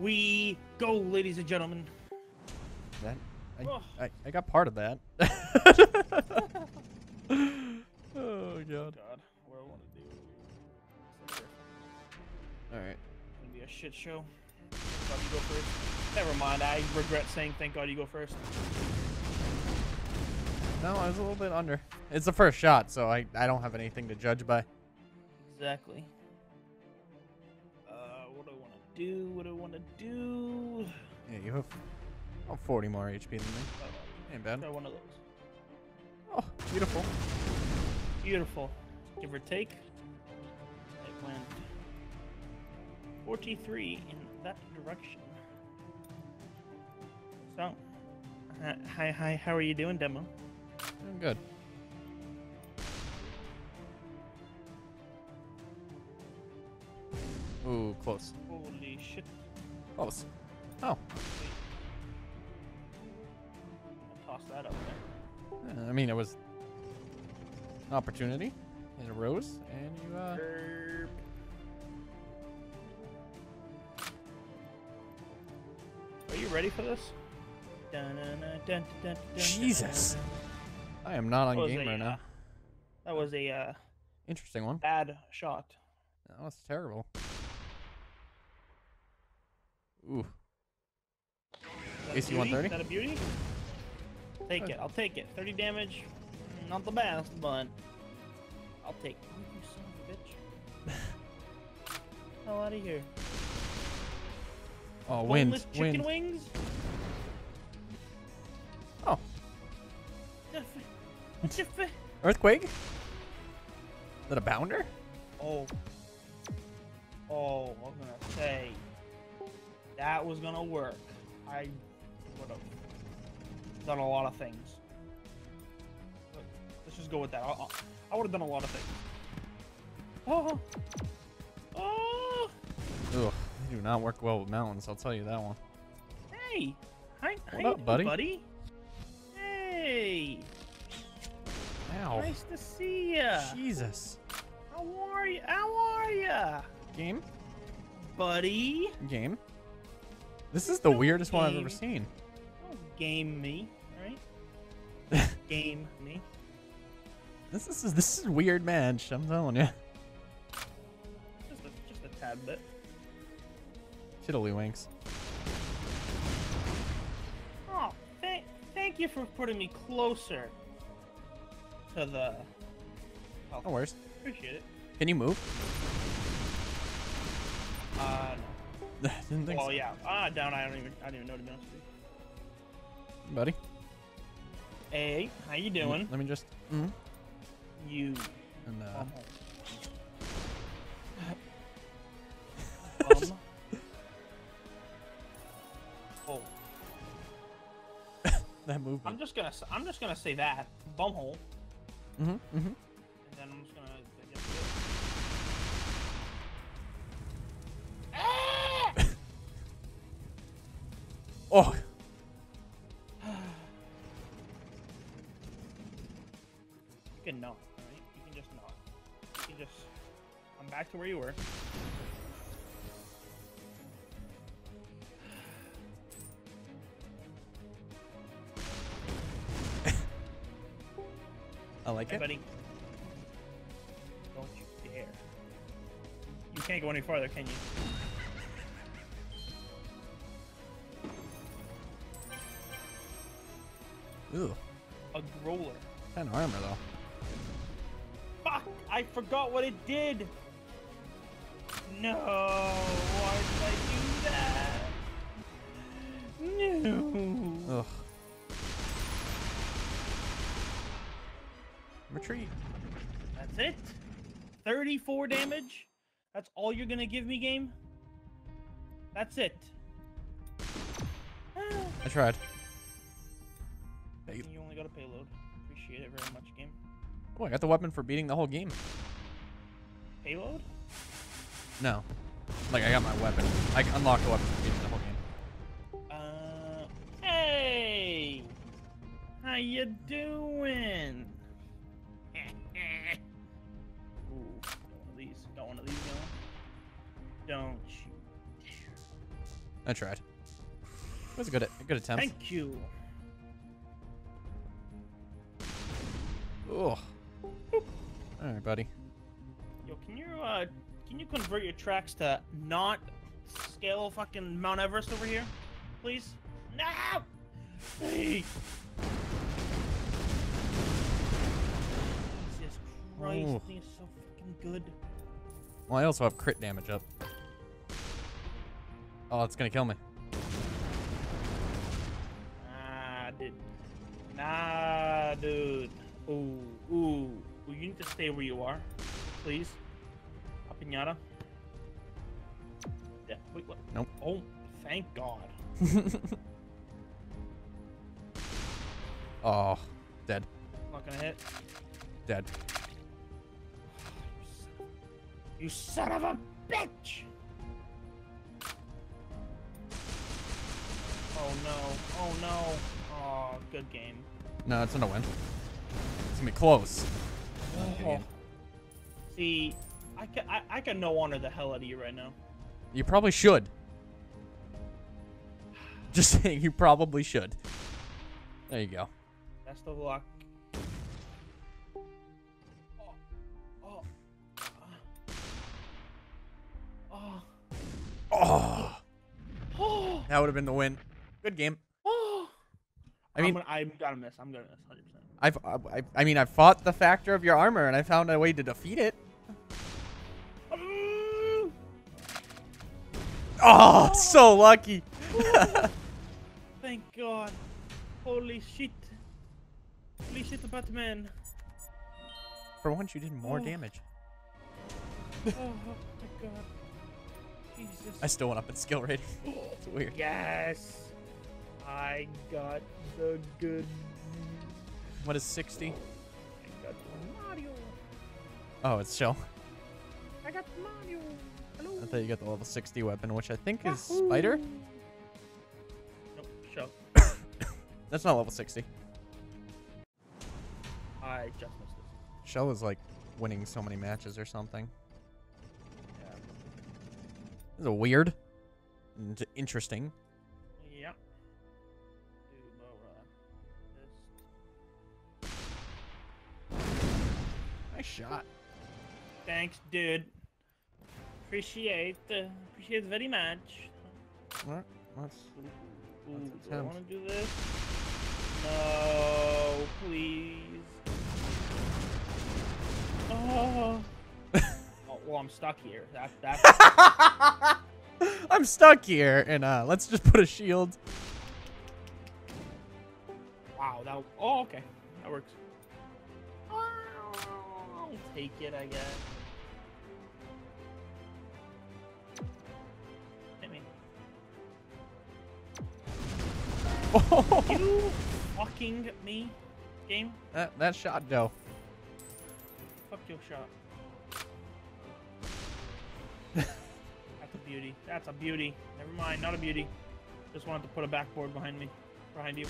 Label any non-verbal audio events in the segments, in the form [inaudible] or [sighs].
We go, ladies and gentlemen. That I, Oh. I, I got part of that. [laughs] oh god. God, what I want to do? All right. It's gonna be a shit show. God you go first. Never mind. I regret saying thank God you go first. No, I was a little bit under. It's the first shot, so I I don't have anything to judge by. Exactly. Do I want to do? What do I want to do? Yeah, you have oh, 40 more HP than me. Uh, Ain't bad. try one of those. Oh, beautiful. Beautiful. Give or take. It went 43 in that direction. So, uh, hi, hi, how are you doing, demo? Doing good. Ooh, close. Holy shit. Close. Oh, I'll toss that up there. yeah, I mean, it was an opportunity. It arose, and you, uh. Are you ready for this? Dun-dun-dun, dun-dun-dun, Jesus. dun-dun. I am not on game a, right uh, now. That was a uh, Interesting one. bad shot. That was terrible. Ooh, Is that a AC beauty? 130? Is that a beauty? Take it. I'll take it. 30 damage. Not the best, but I'll take it. You son of a bitch. [laughs] Hell out of here. oh, wind, Boneless chicken wind. wings? Oh, [laughs] earthquake. Is that a bounder? Oh. Oh, I'm gonna say that was gonna work. I would have done a lot of things. But let's just go with that. I, I- would have done a lot of things. Oh. Oh. Ugh, they do not work well with mountains. I'll tell you that one. Hey. Hi. What you up, buddy? buddy? Hey. Ow. Nice to see ya. Jesus. How are you? How are ya, Game, buddy? game. This is the weirdest one I've ever seen. Game me, alright? [laughs] game me. This is this is weird man. I'm telling you. Just a, just a tad bit. Tiddlywinks. Oh, thank, thank you for putting me closer to the. Oh, No worries. appreciate it. Can you move? Uh, [laughs] Didn't think Well, so. yeah. Ah, down. I don't even. I don't even know to be honest with you. buddy. Hey, how you doing? Let me just. Mm, You. and uh, bumhole. Bum. Oh, that movement. I'm just gonna. I'm just gonna say that bumhole, Mm-hmm. Mm-hmm. and then Oh, You can knock, alright? You can just knock. You can just. I'm back to where you were. [laughs] I like Hey, it. buddy. Don't you dare. You can't go any farther, can you? A growler. ten armor though. Fuck! I forgot what it did! No! Why did I do that? No! Ugh. Retreat. That's it? 34 damage? That's all you're gonna give me, game? That's it. I tried. Appreciate it very much, game. oh, I got the weapon for beating the whole game. Payload? No. Like, I got my weapon. I unlocked the weapon for beating the whole game. Uh, hey! How you doing? [laughs] Ooh, got one of these. Got one of these going. Don't you? I tried. It was a good, a good attempt. Thank you. Ugh. All right, buddy. Yo, can you uh, can you convert your tracks to not scale fucking Mount Everest over here, please? No. Hey. Jesus Christ, Ooh. thing is so fucking good. Well, I also have crit damage up. Oh, it's gonna kill me. Nah, dude. Nah, dude. Ooh, ooh. Ooh, You need to stay where you are, please. A pinata. Yeah. Wait, what? Nope. Oh, thank God. [laughs] oh, dead, Not gonna hit. dead. You son of a bitch! Oh no! Oh no! Oh, good game. No, it's not a win. Gonna be close. Oh. See, I can I, I can no honor the hell out of you right now. You probably should. Just [laughs] saying, you probably should. There you go. Best of luck. Oh, oh, Oh, oh, that would have been the win. Good game. I mean, I'm gonna, I'm gonna miss. I'm gonna miss 100. percent I've, I, I mean, I fought the factor of your armor, and I found a way to defeat it. [laughs] Oh, so lucky. [laughs] Thank God. Holy shit. Holy shit, Batman. For once, you did more Oh. damage. [laughs] Oh my God. Jesus. I still went up in skill rating. it's weird. Yes. I got the good. What is 60? I got Mario. Oh, it's shell. I got Mario. Hello. I thought you got the level 60 weapon, which I think is Spider. Nope, show. [coughs] That's not level 60. I just missed this. Shell is like winning so many matches or something. Yeah. This is a weird and interesting. Nice shot. Thanks, dude. Appreciate, uh, appreciate very much. Alright, let's. Ooh, Let's do I want to do this? No, please. Oh. oh. Well, I'm stuck here. That, that's [laughs] I'm stuck here, and uh, let's just put a shield. wow. That. Oh, okay. That works. Take it, I guess. Hit me. [laughs] You fucking me, game. that that shot though. Fuck your shot. That's a beauty. That's a beauty. Never mind, not a beauty. Just wanted to put a backboard behind me, behind you.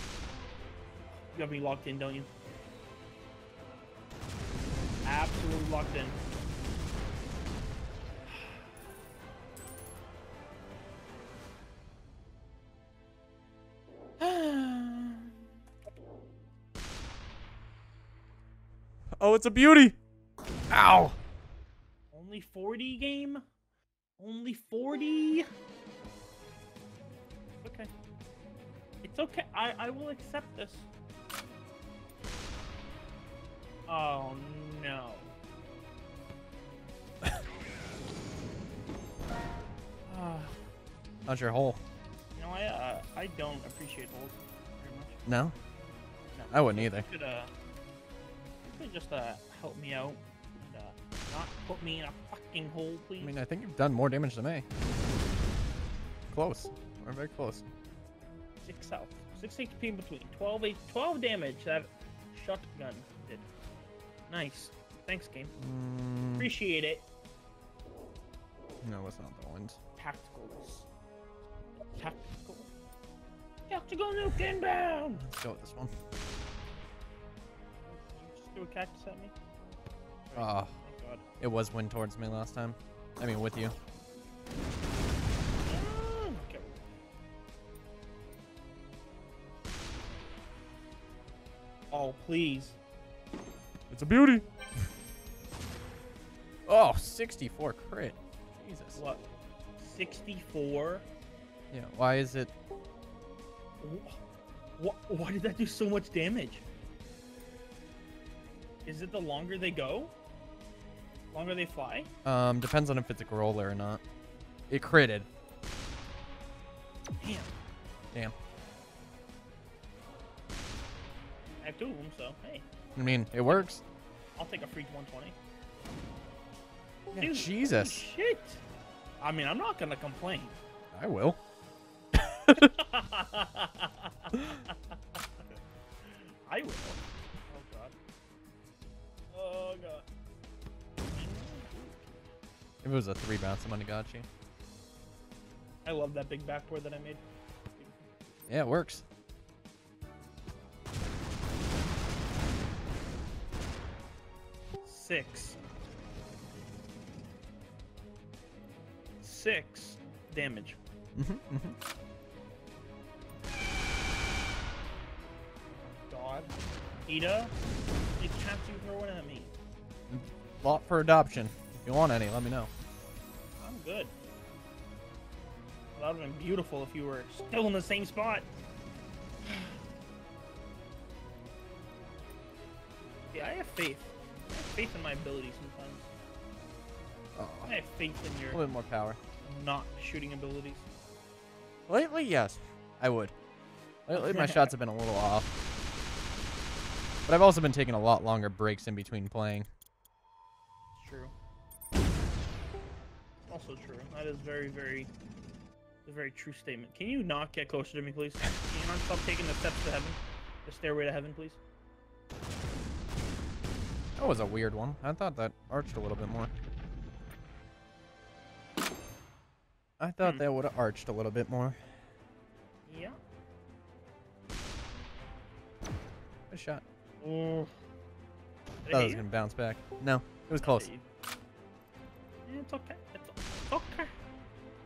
You have me locked in, don't you? Absolutely locked in. [sighs] Oh, it's a beauty. Ow. Only 40 game? Only 40? Okay. It's okay. I, I will accept this. Oh no. Ah, [laughs] How's your hole? you know, I uh, I don't appreciate holes very much. No, No. I wouldn't You either. could uh, you could just uh help me out and uh, not put me in a fucking hole, please. I mean, I think you've done more damage than me. Close. We're very close. Six health. Six HP in between. 12, eight, 12 damage that shotgun did. Nice. Thanks, game. Mm. Appreciate it. No, that's not the ones. Tacticalness. Tactical. Tactical nuke inbound! Let's go with this one. You just threw a cactus at me? Oh. Uh, it was wind towards me last time. I mean, with you. Mm, oh, please. It's a beauty. [laughs] Oh, 64 crit. Jesus. What? 64? Yeah, why is it? What? Why did that do so much damage? Is it the longer they go? Longer they fly? Um, depends on if it's a Growler or not. It critted. Damn. Damn. I have two of them, so hey, I mean, it works. I'll take a free 120. Yeah, Dude, Jesus. Shit. I mean, I'm not gonna complain. I will. [laughs] I will. Oh god. Oh god. If it was a three bounce, I might have got you. I love that big backboard that I made. Yeah, it works. Six. Six damage. hmm hmm God. Ida, the cats you throwing at me. Lot for adoption. If you want any, let me know. I'm good. That would have been beautiful if you were still in the same spot. [sighs] Yeah, I have faith. I have faith in my abilities sometimes. Oh, I have faith in your. a little bit more power. not shooting abilities. Lately, yes, I would. Lately, my shots have been a little off. But I've also been taking a lot longer breaks in between playing. It's true. Also true. That is very, very, a very true statement. Can you not get closer to me, please? Can you not stop taking the steps to heaven? The stairway to heaven, please? That was a weird one. I thought that arched a little bit more. I thought Hmm. that would have arched a little bit more. Yeah. Good shot. Oh. Thought it was gonna bounce back. No, it was close. It's okay. It's, it's okay.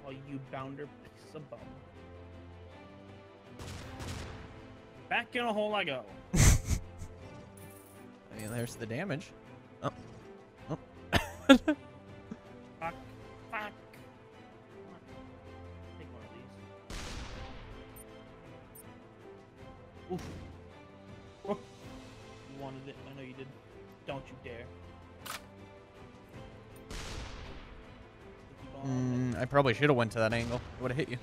Oh, you bounder piece of bum. Back in a hole I go. [laughs] I mean, there's the damage. Oh. Oh. Fuck. Fuck. Come on. Take one of these. Oof. Oh. You wanted it. I know you did. Don't you dare. Mm, I probably should have went to that angle. It would have hit you.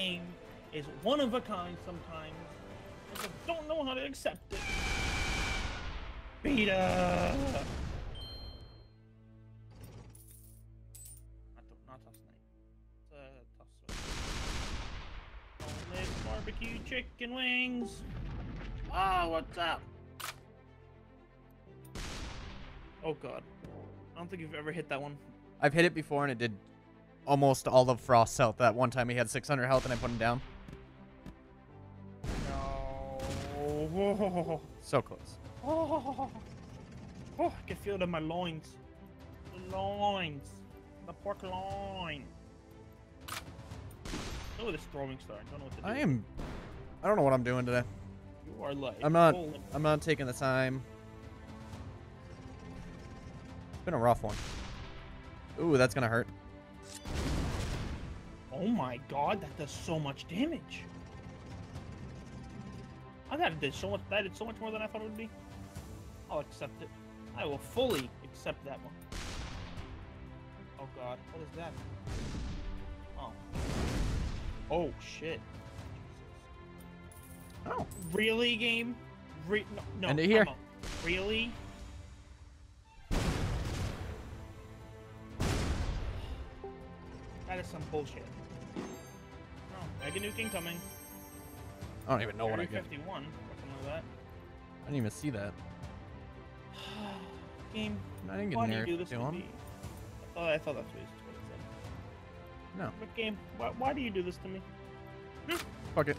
Game is one of a kind sometimes. I just don't know how to accept it. Beta! Not. Barbecue chicken wings. Oh, what's up? Oh god. I don't think you've ever hit that one. I've hit it before and it did almost all of Frost's health. That one time he had 600 health and I put him down. No. [laughs] So close. Oh, oh, I can feel it in my loins. The loins. The pork loin. Look at this throwing star. I don't know what to do. I am. I don't know what I'm doing today. You are like. I'm not- rolling. I'm not taking the time. It's been a rough one. Ooh, that's gonna hurt. Oh my god, that does so much damage. I thought it did so much. That did so much more than I thought it would be. I'll accept it. I will fully accept that one. Oh god, what is that? Oh. Oh shit. Oh. Really, game? Re- no, no. End it here. Really? Is some bullshit. No, Mega Nuking coming. I don't even know what I Area get. 51, something like that. I didn't even see that. [sighs] Game, I didn't get why do near you do this to 51. me? Oh, I thought that's what it said. No. But game, why, why do you do this to me? Hmm. Fuck it.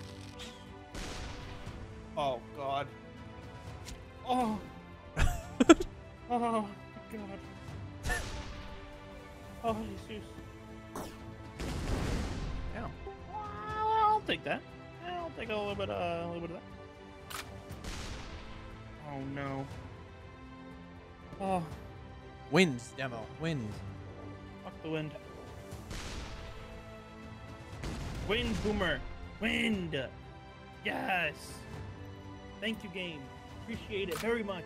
Oh god. Oh. [laughs] Oh my god. Oh Jesus. I'll take that. I'll take a little bit, uh, a little bit of that. Oh no. Oh, Winds demo. Winds. fuck the wind. Wind boomer. Wind. Yes. Thank you, game. Appreciate it very much.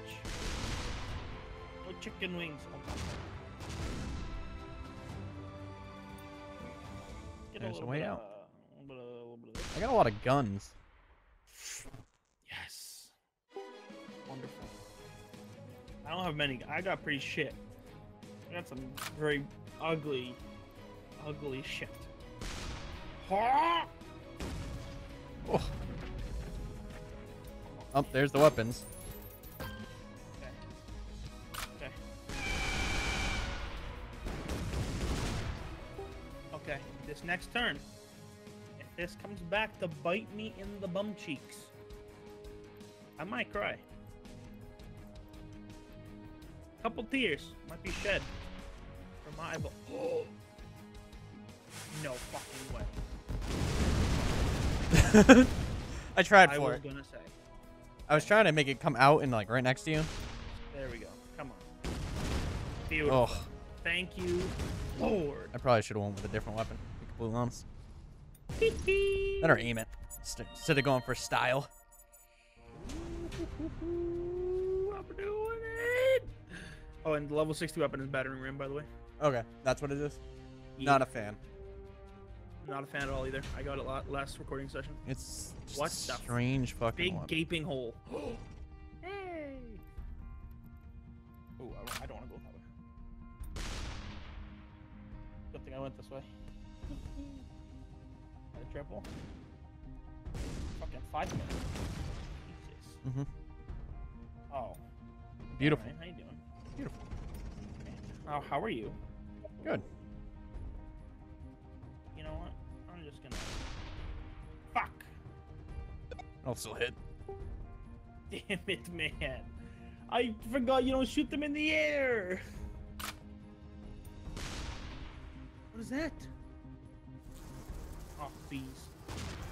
No chicken wings. Oh, Get There's a little way bit, out. uh, a little bit of- a little bit of this. I got a lot of guns. Yes. Wonderful. I don't have many. I got pretty shit. I got some very ugly, ugly shit. Ha! [laughs] Oh. Oh, there's the weapons. Okay. Okay. Okay. This next turn, if this comes back to bite me in the bum cheeks, I might cry. A Couple tears might be shed from my eyeball. [gasps] no fucking way. [laughs] I tried I for was it. say. I was trying to make it come out and like right next to you. There we go. Come on. Beautiful. Oh, Thank you, Lord. I probably should have went with a different weapon. To be completely honest. Better aim it instead of going for style. I'm doing it. Oh, and the level 60 weapon is battering ram, by the way. Okay, that's what it is. Not a fan. not a fan at all either. I got it la- last recording session. It's just What a the f- strange fucking Big weapon. gaping hole. [gasps] hey. Oh, I, don't- I don't want to go that way. Good thing I went this way. Triple. Fucking five minutes. Jesus. hmm Oh. Beautiful. Alright, how you doing? Beautiful. Oh, how are you? Good. You know what? I'm just gonna. Fuck! Also hit. Damn it, man! I forgot you don't shoot them in the air. What is that? Bees.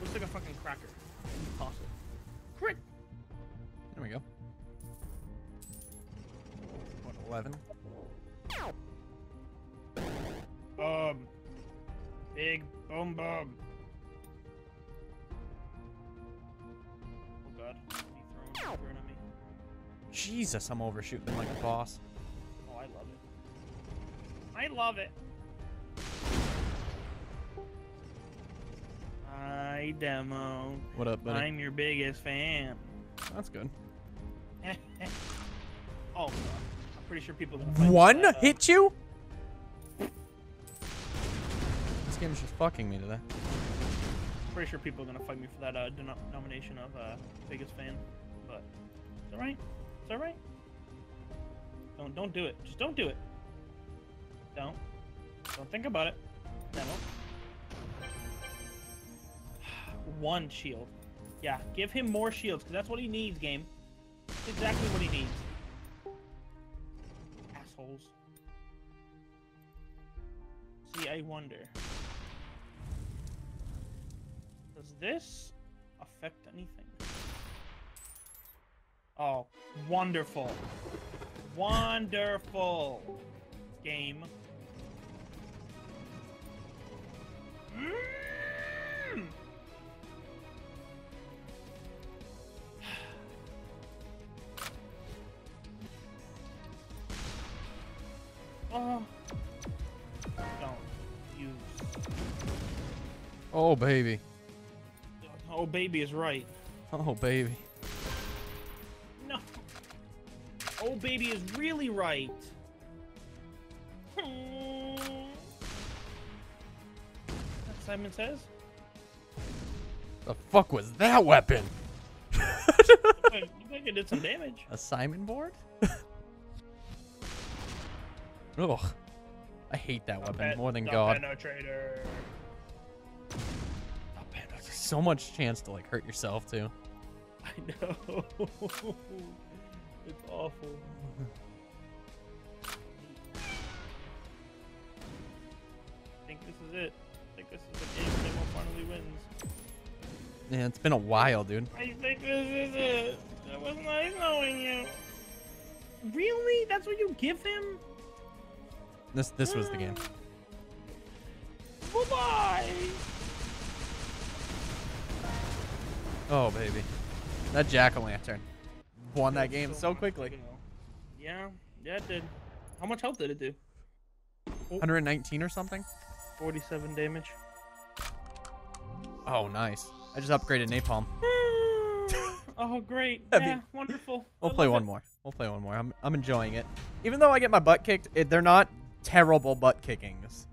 Looks like a fucking cracker. Toss it. Crit. There we go. What, 11? Um. Big boom boom. Oh god. He throwing, throwing at me. Jesus, I'm overshooting like a boss. Oh, I love it. I love it. Hi, demo. What up, buddy? I'm your biggest fan. That's good. [laughs] oh, God. I'm pretty sure people are gonna fight me for One that, uh, hit you? This game's just fucking me today. Pretty sure people are gonna fight me for that uh, denom- nomination of uh, biggest fan, but it's all right. It's all right. Don't don't do it. Just don't do it. Don't. Don't think about it. Demo. One shield. Yeah, give him more shields because that's what he needs. Game. That's exactly what he needs. Assholes. See, I wonder. Does this affect anything? Oh, wonderful. Wonderful game. Oh, baby. Oh, baby is right. Oh, baby. No. Oh, baby is really right. Hmm. That Simon says. The fuck was that weapon? You think it did some damage? A Simon board? Ugh. I hate that weapon Pen- more than the God. Penetrator. The penetrator. So much chance to like hurt yourself too. [laughs] I know. [laughs] It's awful. I think this is it. I think this is the game Demo finally wins. Yeah, it's been a while, dude. I think this is it. It was nice knowing you. Really? That's what you give him? This this was the game. Bye Oh baby, that jack o' lantern won that game so much quickly. Yeah, yeah, it did. How much health did it do? 119 or something. 47 damage. Oh, nice. I just upgraded napalm. [laughs] oh, great. [laughs] Heavy. Yeah, wonderful. [laughs] We'll I play one it. more. We'll play one more. I'm I'm enjoying it. Even though I get my butt kicked, it, they're not terrible butt kickings.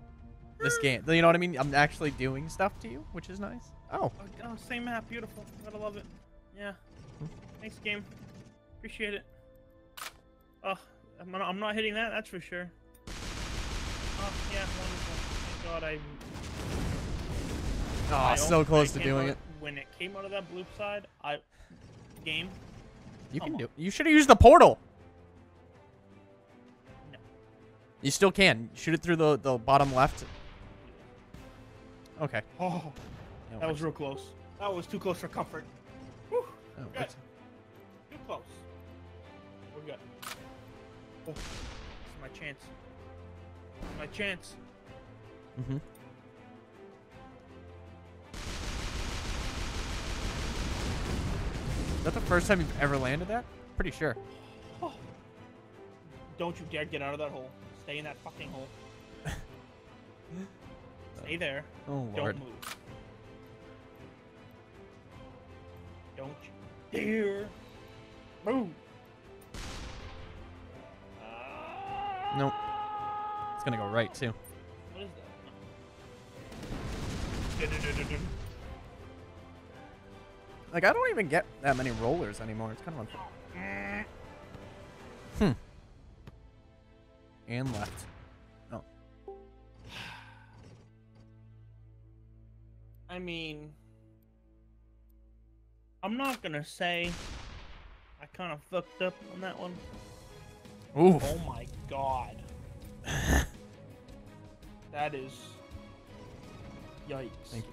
This [gasps] game, you know what I mean? I'm actually doing stuff to you, which is nice. Oh, Oh, same map. Beautiful. Gotta love it. Yeah. Hmm. Thanks, game. Appreciate it. Oh, I'm not, I'm not hitting that, that's for sure. Oh, yeah, wonderful. Thank God I. I oh, so close to doing out- it. When it came out of that blue side, I. Game. You Come can on. do. You should have used the portal. No. You still can shoot it through the the bottom left. Okay. Oh, Yeah, that was real close. That was too close for comfort. Whew, oh, good. too close. We're good. Oh, this is my chance. This is my chance. Mm-hmm. Is that the first time you've ever landed that? Pretty sure. Oh. Don't you dare get out of that hole. Stay in that fucking hole. [laughs] Stay there. Oh Don't lord. move. Don't you dare move. Nope. It's gonna go right too. What is that? Like I don't even get that many rollers anymore. It's kind of unfair. Hmm. And left. Oh. I mean, I'm not gonna say I kind of fucked up on that one. Ooh. Oh my god. [laughs] that is. Yikes. Thank you.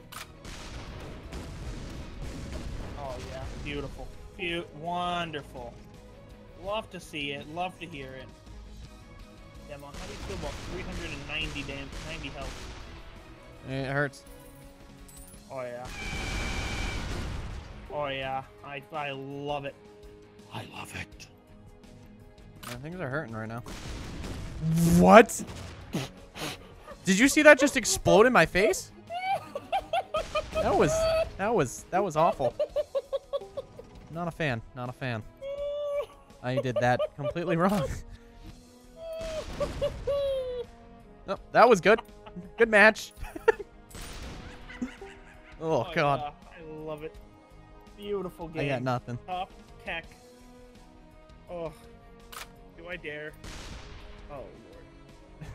Oh yeah, beautiful. Beau- wonderful. Love to see it. Love to hear it. Demo, how do you feel about 390 damn 90 health? It hurts. Oh yeah. Oh yeah. I I love it. I love it. Yeah, things are hurting right now. What? Did you see that just explode in my face? That was that was that was awful. Not a fan. Not a fan. I did that completely wrong. [laughs] Oh, that was good. Good match. [laughs] Oh, oh god. yeah, I love it. Beautiful game. I got nothing. Top keck. Oh. Do I dare? Oh lord. [laughs]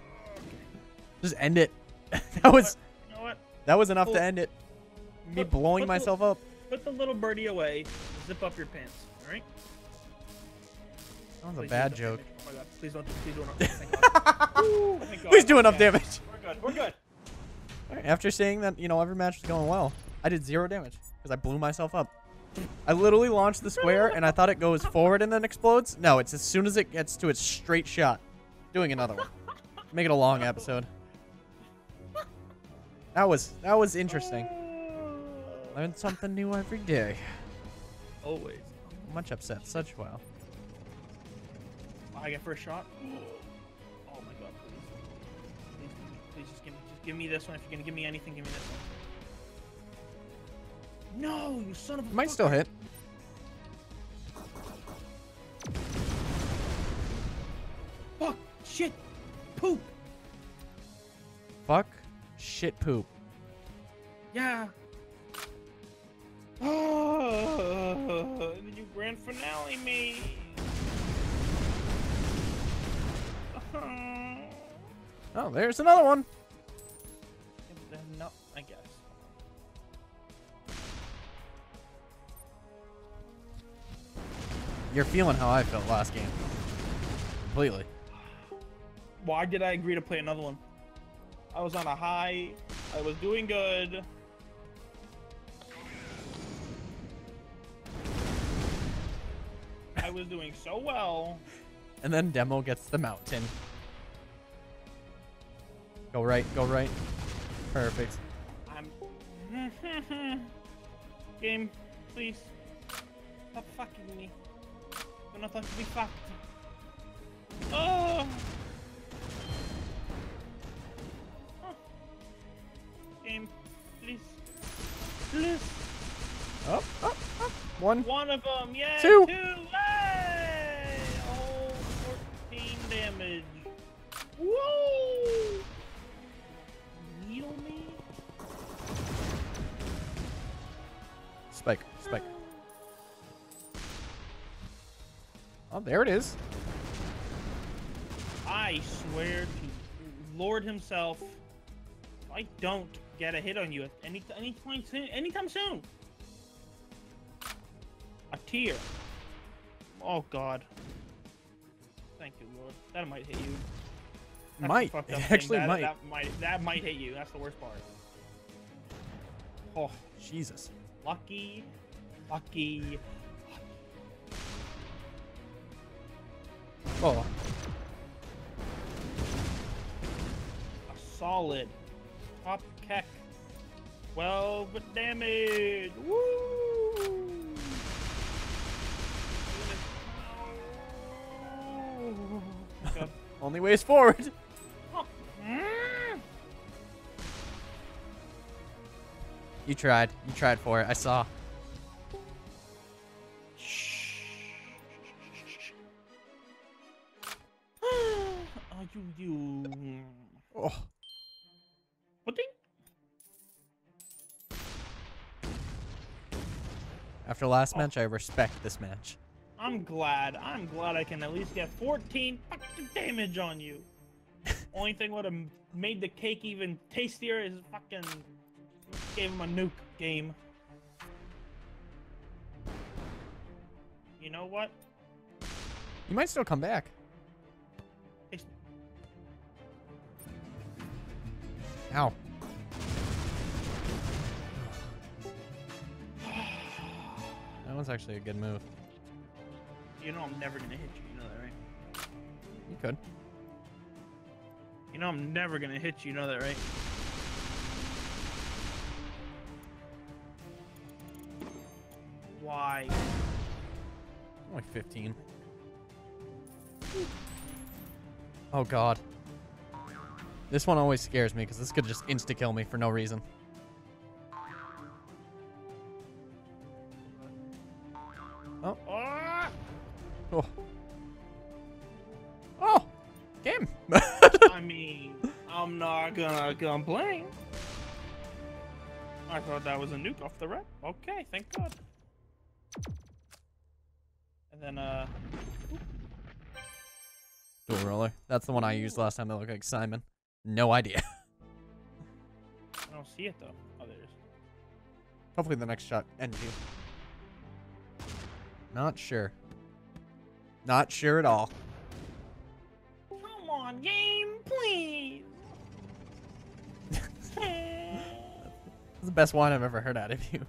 Just end it. [laughs] that was You know what? that was enough Well, to end it. Me put- blowing put the- myself up. Put the little birdie away. Zip up your pants. All right. That was a bad joke. Oh my god. Please don't. Please do enough. [laughs] Thank God. Ooh. Please do enough Okay. damage. We're good. We're good. Alright, after saying that, you know, every match was going well, I did zero damage because I blew myself up. I literally launched the square and I thought it goes forward and then explodes. No, it's as soon as it gets to its straight shot. Doing another one. Make it a long episode. That was that was interesting. Learn something new every day. Always. Much upset, such wow. I get first shot. Oh my god, please. Please, please just give me just give me this one. If you're gonna give me anything, give me this one. No, you son of a Might still hit. Fuck, shit, poop. Fuck, shit, poop. Yeah. Oh, and then you grand finale me. Oh, there's another one. You're feeling how I felt last game. Completely. Why did I agree to play another one? I was on a high. I was doing good. I was doing so well. And then Demo gets the mountain. Go right, go right. Perfect. I'm. [laughs] Game, please. Stop fucking me. Want to be fucked. Oh! Oh. Game, please. Please. Up, up, up. One. One of them, yeah. Two. Two. Oh, there it is. I swear to Lord himself, I don't get a hit on you at any any point soon, anytime soon. A tear. Oh God. Thank you, Lord. That might hit you. That's might. [laughs] It actually That- might. That might. That might hit you. That's the worst part. Oh, Jesus. lucky, lucky. Oh, A solid top keck. 12 damage. Woo! [laughs] Only ways forward. [laughs] You tried. You tried for it. I saw. Last match, I respect this match. I'm glad. I'm glad I can at least get 14 fucking damage on you. [laughs] Only thing would have made the cake even tastier is fucking gave him a nuke game. You know what? You might still come back. Taste- Ow. That one's actually a good move. You know I'm never gonna hit you. You know that, right? You could. You know I'm never gonna hit you. You know that, right? Why? Only 15. Oh god. This one always scares me because this could just insta kill me for no reason. Not gonna. I thought that was a nuke off the rep. Okay, thank God. And then, uh, Dual roller. That's the one I used last time that looked like Simon. No idea. [laughs] I don't see it though. Oh, there it is. Hopefully the next shot ends you. Not sure. Not sure at all. Come on, game, please. The best one I've ever heard out of you.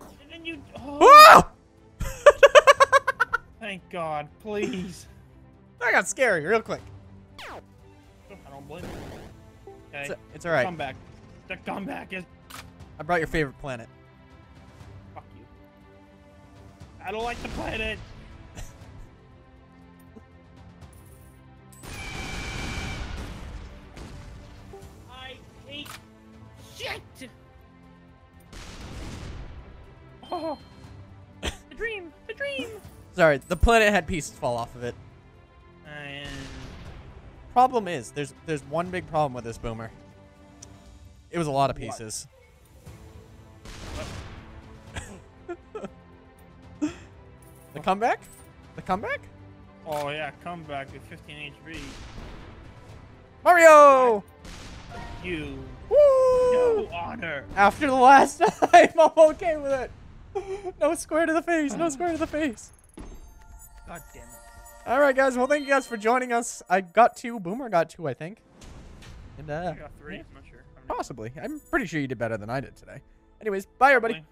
and then you. Oh, [laughs] thank God, please. that got scary real quick. I don't blame you. Okay, It's, it's alright. comeback. The comeback is I brought your favorite planet. fuck you. I don't like the planet. Sorry, the planet had pieces fall off of it. And Problem is, there's there's one big problem with this boomer. It was a lot of pieces. [laughs] the comeback? The comeback? oh yeah, comeback with 15 HP. Mario! You Woo! no honor. After the last [laughs] time, I'm okay with it. no square to the face. No square to the face. God damn it. All right, guys. Well, thank you guys for joining us. I got two. Boomer got two, I think. And uh, I got three. I'm not sure. I don't possibly. I'm pretty sure you did better than I did today. Anyways, bye, everybody. Probably.